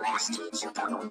Last Chicago.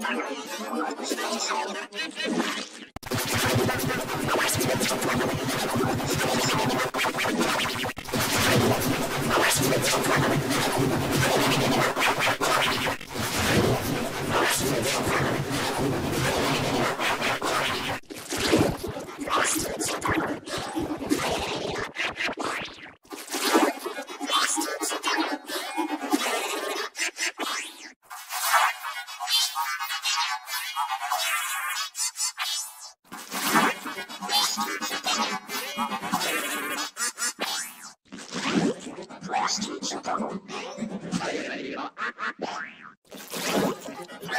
最後の1つのファンのレッスンが一番大きい。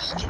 Lost.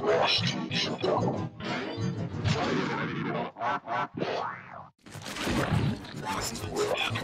Prostitution. Prostitution.